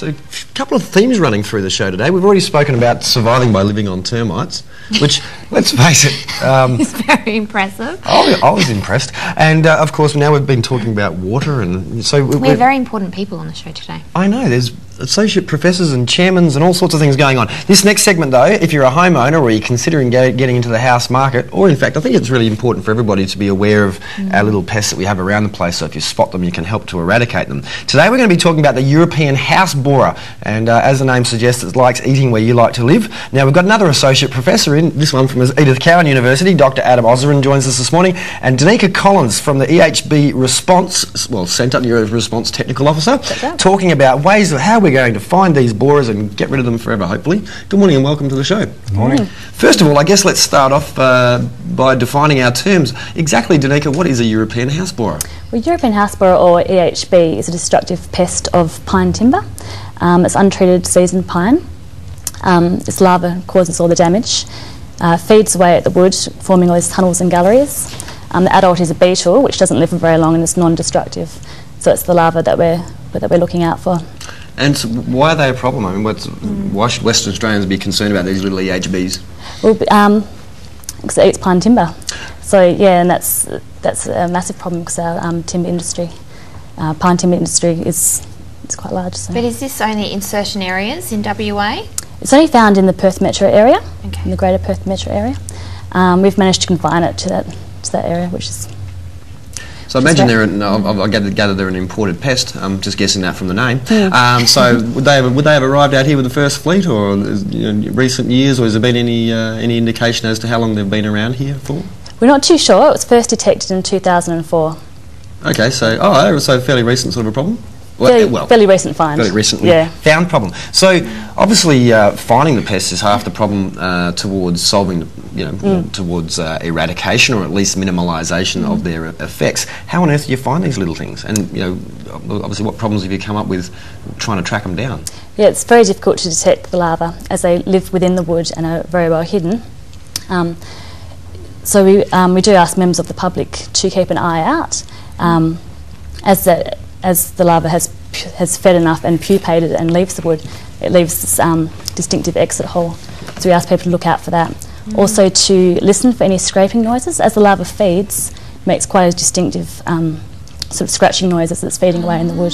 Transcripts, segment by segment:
So, a couple of themes running through the show today. We've already spoken about surviving by living on termites, which, let's face it, um, It's very impressive. I, I was impressed. And uh, of course, now we've been talking about water, and so we- We we're- very important people on the show today. I know, there's associate professors and chairmans and all sorts of things going on. This next segment, though, if you're a homeowner or you're considering get, getting into the house market, or in fact, I think it's really important for everybody to be aware of our little pests that we have around the place, so if you spot them, you can help to eradicate them. Today, we're going to be talking about the European house borer, and uh, as the name suggests, it likes eating where you like to live. Now, we've got another associate professor in, this one from Edith Cowan University, Dr. Adam Osseiran joins us this morning, and Danica Collins from the EHB Response, well, Centre, Euro Response Technical Officer, talking about ways of how we're going to find these borers and get rid of them forever, hopefully. Good morning and welcome to the show. Good morning. First of all, I guess let's start off uh, by defining our terms. Exactly, Danica, what is a European house borer? Well, European house borer, or EHB, is a destructive pest of pine timber. Um, it's untreated seasoned pine. Um, its larva causes all the damage, uh, feeds away at the wood, forming all these tunnels and galleries. Um, the adult is a beetle, which doesn't live for very long and is non-destructive. So it's the larva that we're that we're looking out for. And so why are they a problem? I mean, what's, why should Western Australians be concerned about these little EHBs? Well, b- um, 'cause it eats pine timber. So yeah, and that's that's a massive problem because our um, timber industry, uh, pine timber industry, is is quite large. So. But is this only in certain areas in WA? It's only found in the Perth metro area, Okay. in the greater Perth metro area. Um, we've managed to confine it to that to that area, which is So I imagine they're, an, I I gather, gather they're an imported pest. I'm just guessing that from the name. Um, so would they, have, would they have arrived out here with the first fleet, or you know, recent years, or has there been any uh, any indication as to how long they've been around here for? we're not too sure. It was first detected in 2004. Okay, so oh, so fairly recent sort of a problem. Well, Fairly, well, fairly recent find. fairly recently Yeah. found problem. So obviously, uh, finding the pest is half the problem uh, towards solving, you know, Mm. towards uh, eradication or at least minimalisation Mm. of their effects. How on earth do you find these little things? And you know, obviously, what problems have you come up with trying to track them down? Yeah, it's very difficult to detect the larvae as they live within the wood and are very well hidden. Um, so we, um, we do ask members of the public to keep an eye out um, as the as the larva has has fed enough and pupated and leaves the wood. It leaves this um, distinctive exit hole. So we ask people to look out for that. Also to listen for any scraping noises as the larva feeds. Makes quite a distinctive um, sort of scratching noise as it's feeding away in the wood.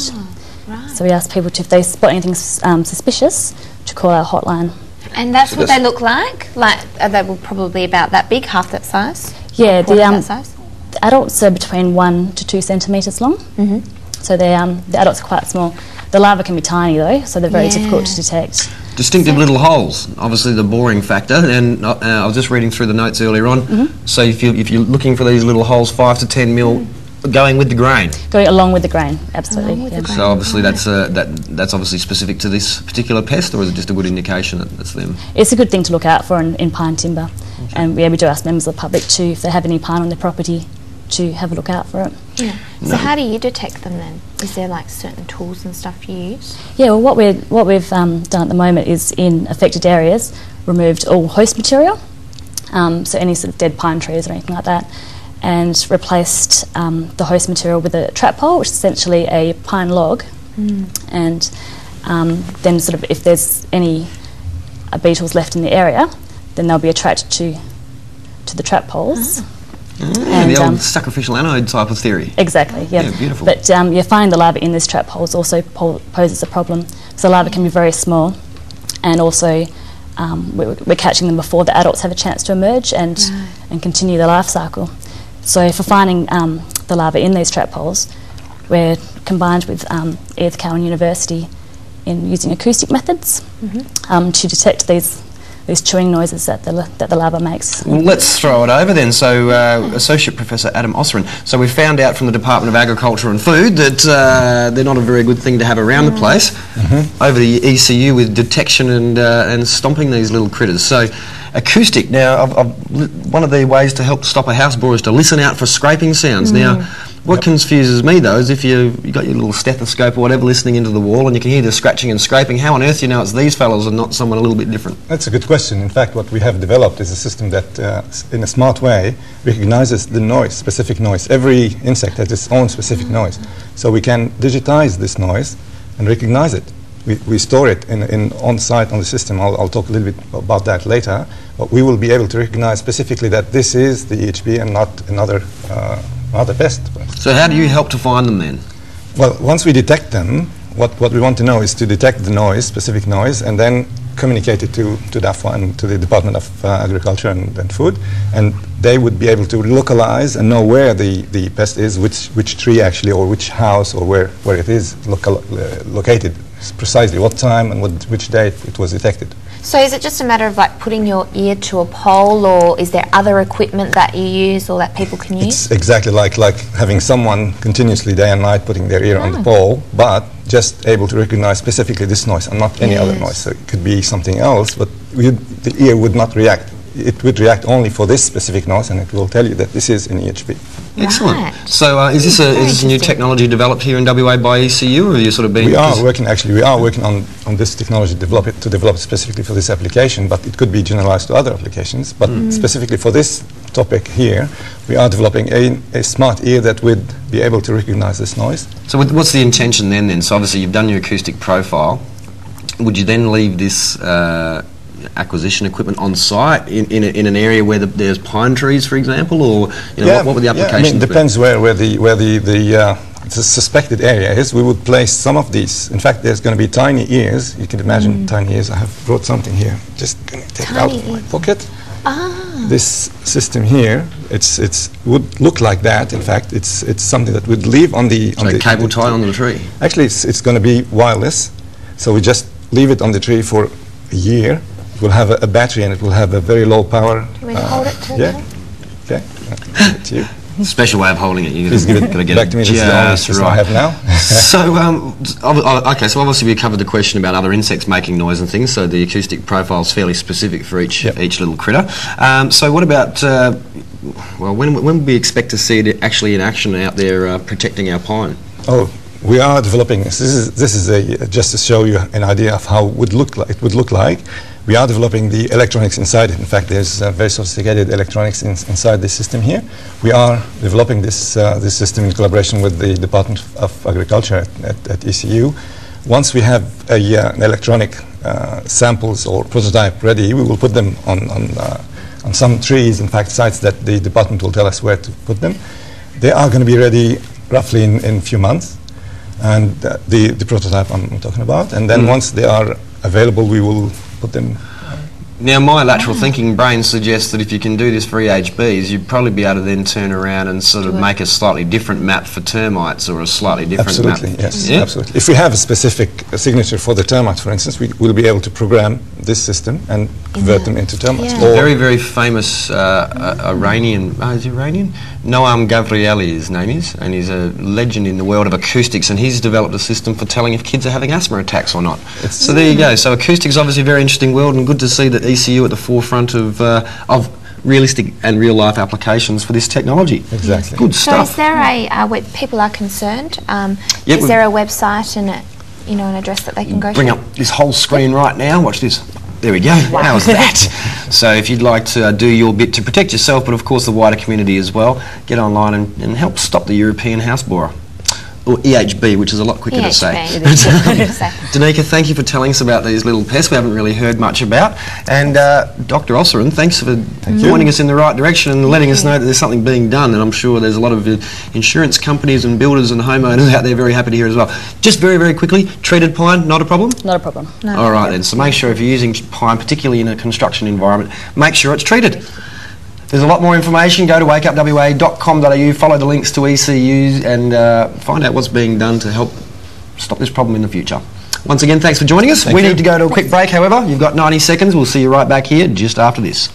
Right. So we ask people to, if they spot anything um, suspicious, to call our hotline. And that's So what that's- they look like? Like, are they will probably about that big, half that size? Yeah, the, um, that size? the adults are between one to two centimetres long. Mhm. So they, um, the adults are quite small. The larvae can be tiny though, so they're very difficult to detect. Distinctive little holes, obviously the boring factor, and uh, uh, I was just reading through the notes earlier on. Mm-hmm. So if, you, if you're looking for these little holes, five to ten mil, going with the grain. Going along with the grain, absolutely. Along with the grain. So obviously that's uh, that that's obviously specific to this particular pest, or is it just a good indication that it's them? It's a good thing to look out for in, in pine timber. And yeah, we do ask members of the public to, if they have any pine on their property, to have a look out for it. Yeah. So how do you detect them then? Is there like certain tools and stuff you use? Yeah, well, what, we're, what we've um, done at the moment is in affected areas, removed all host material, um, so any sort of dead pine trees or anything like that, and replaced um, the host material with a trap pole, which is essentially a pine log, and um, then sort of if there's any uh, beetles left in the area, then they'll be attracted to to the trap poles. And the um, old sacrificial anode type of theory. Exactly, yeah. Yeah, beautiful. But um, yeah, finding the larvae in this trap holes also po- poses a problem. So the larvae can be very small, and also um, we're, we're catching them before the adults have a chance to emerge and Right. and continue their life cycle. So for finding um, the larvae in these trap holes, we're combined with um, Edith Cowan University in using acoustic methods um, to detect these these chewing noises that the la- that the larva makes. Well, let's throw it over then. So, uh, Associate Professor Adam Osseiran. So, we found out from the Department of Agriculture and Food that uh, they're not a very good thing to have around the place. Over the ECU with detection and uh, and stomping these little critters. So, acoustic. Now, I've, I've, one of the ways to help stop a house borer is to listen out for scraping sounds. Now. What confuses me though is if you you got your little stethoscope or whatever listening into the wall and you can hear the scratching and scraping, how on earth do you know it's these fellows and not someone a little bit different? That's a good question. In fact, what we have developed is a system that, uh, in a smart way, recognizes the noise, specific noise. Every insect has its own specific noise. So we can digitize this noise and recognize it. we, we store it in, in on-site on the system. I'll, I'll talk a little bit about that later. But we will be able to recognize specifically that this is the EHB and not another, uh, another pest. So how do you help to find them then? Well, once we detect them, what, what we want to know is to detect the noise, specific noise, and then communicate it to, to DAFWA and to the Department of uh, Agriculture and, and Food, and they would be able to localize and know where the, the pest is, which, which tree actually, or which house, or where, where it is local, uh, located, precisely what time and what, which date it was detected. So is it just a matter of like putting your ear to a pole, or is there other equipment that you use or that people can use? It's exactly like, like having someone continuously day and night putting their ear on the ah. pole, but just able to recognize specifically this noise and not any other noise. So it could be something else, but we, the ear would not react. It would react only for this specific noise, and it will tell you that this is an EHB. Excellent. Right. So uh, is this a is this a new technology developed here in WA by ECU, or are you sort of being? We are working, actually, we are working on, on this technology to develop it, to develop specifically for this application, but it could be generalized to other applications. But specifically for this topic here, we are developing a, a smart ear that would be able to recognize this noise. So what- what's the intention then? Then so obviously you've done your acoustic profile. Would you then leave this uh, acquisition equipment on site in, in, a, in an area where the, there's pine trees, for example, or you know, what, what would the yeah, I applications mean, be? depends where, where the where the the, uh, the suspected area is. We would place some of these. In fact, there's going to be tiny ears. You can imagine tiny ears. I have brought something here. Just going to take it out of my pocket. ah, This system here, it's it's would look like that. In fact, it's it's something that would leave on the on So the cable tie onto the tree. Actually, it's, it's going to be wireless. So we just leave it on the tree for a year. It will have a, a battery and it will have a very low power. uh, Do you want hold it to Yeah. me? Okay. Uh, to you. Special way of holding it. You're Please give it gotta get back to me. This is the only right. I have now. so, um, oh, okay, so obviously we covered the question about other insects making noise and things, so the acoustic profile is fairly specific for each Yep. each little critter. Um, so what about, uh, well, when, when would we expect to see it actually in action out there uh, protecting our pine? Oh, we are developing this. This is this is a just to show you an idea of how would look like, it would look like. We are developing the electronics inside it. In fact, there's uh, very sophisticated electronics in, inside this system here. We are developing this uh, this system in collaboration with the Department of Agriculture at, at, at ECU. Once we have a, uh, an electronic uh, samples or prototype ready, we will put them on on, uh, on some trees. In fact, sites that the department will tell us where to put them. They are going to be ready roughly in in a few months and uh, the, the prototype I'm talking about. And then Mm. once they are available, we will put them. Now, my lateral thinking brain suggests that if you can do this for EHBs, you'd probably be able to then turn around and sort of Do it. make a slightly different map for termites or a slightly different map. absolutely, map. yes, Yeah? absolutely. If we have a specific uh, signature for the termites, for instance, we will be able to program this system and convert them into termites. Yeah. Very, very famous uh, uh, Iranian, oh, is Iranian? Noam Gavriely, his name is, and he's a legend in the world of acoustics, and he's developed a system for telling if kids are having asthma attacks or not. It's- so there you go. So acoustics obviously a very interesting world, and good to see that ECU at the forefront of, uh, of realistic and real life applications for this technology. Exactly. Good So stuff. is there a, uh, where people are concerned, um, Yeah, is there a website and a, you know, an address that they can go to? bring to? up this whole screen right now. Watch this. There we go. How's that? so if you'd like to uh, do your bit to protect yourself, but of course the wider community as well, get online and, and help stop the European house borer. Or EHB, which is a lot quicker to say. EHB, it is quicker to say. Danica, thank you for telling us about these little pests we haven't really heard much about. And uh, Dr. Osseiran, thanks for you. pointing us in the right direction and letting us know that there's something being done. And I'm sure there's a lot of uh, insurance companies and builders and homeowners out there very happy to hear as well. Just very, very quickly, treated pine, not a problem? Not a problem. No. All right then. So make sure if you're using pine, particularly in a construction environment, make sure it's treated. There's a lot more information. Go to wakeupwa.com.au, follow the links to ECUs, and uh, find out what's being done to help stop this problem in the future. Once again, thanks for joining us. Thank we you. need to go to a quick break, however. You've got 90 seconds. We'll see you right back here just after this.